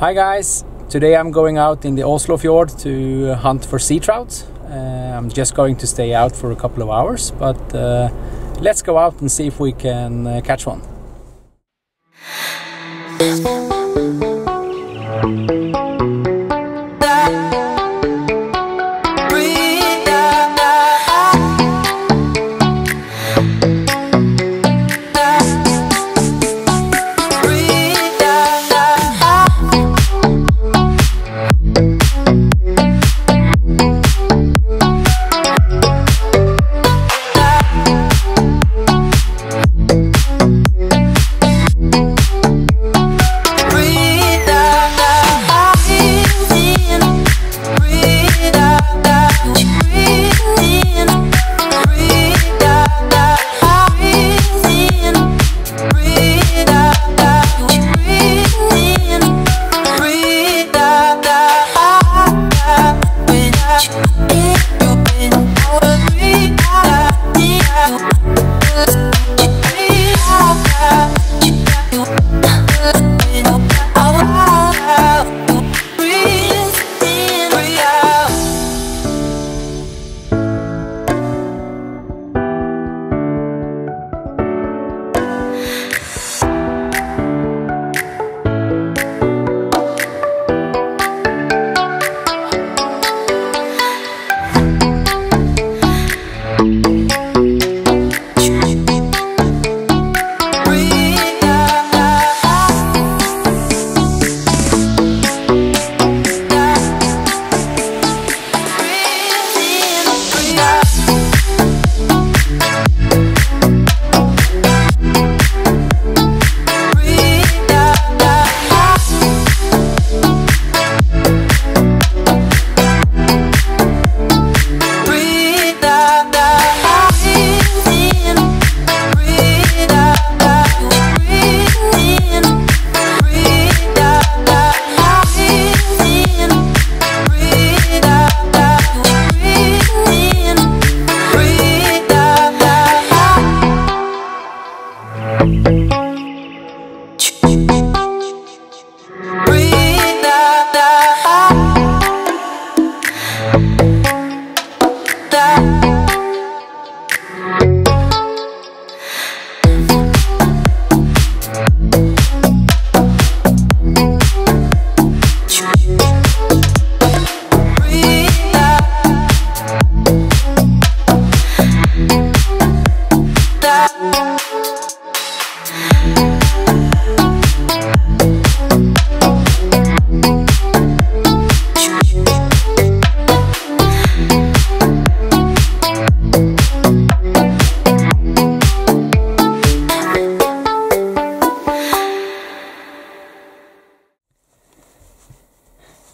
Hi guys, today I'm going out in the Oslo fjord to hunt for sea trout. Uh, I'm just going to stay out for a couple of hours, but uh, let's go out and see if we can uh, catch one.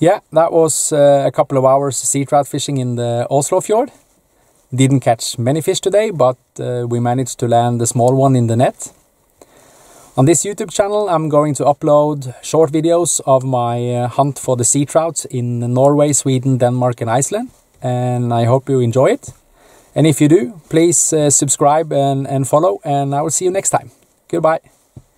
Yeah, that was uh, a couple of hours sea trout fishing in the Oslo fjord. Didn't catch many fish today, but uh, we managed to land a small one in the net. On this YouTube channel, I'm going to upload short videos of my uh, hunt for the sea trout in Norway, Sweden, Denmark, and Iceland. And I hope you enjoy it. And if you do, please uh, subscribe and, and follow, and I will see you next time. Goodbye.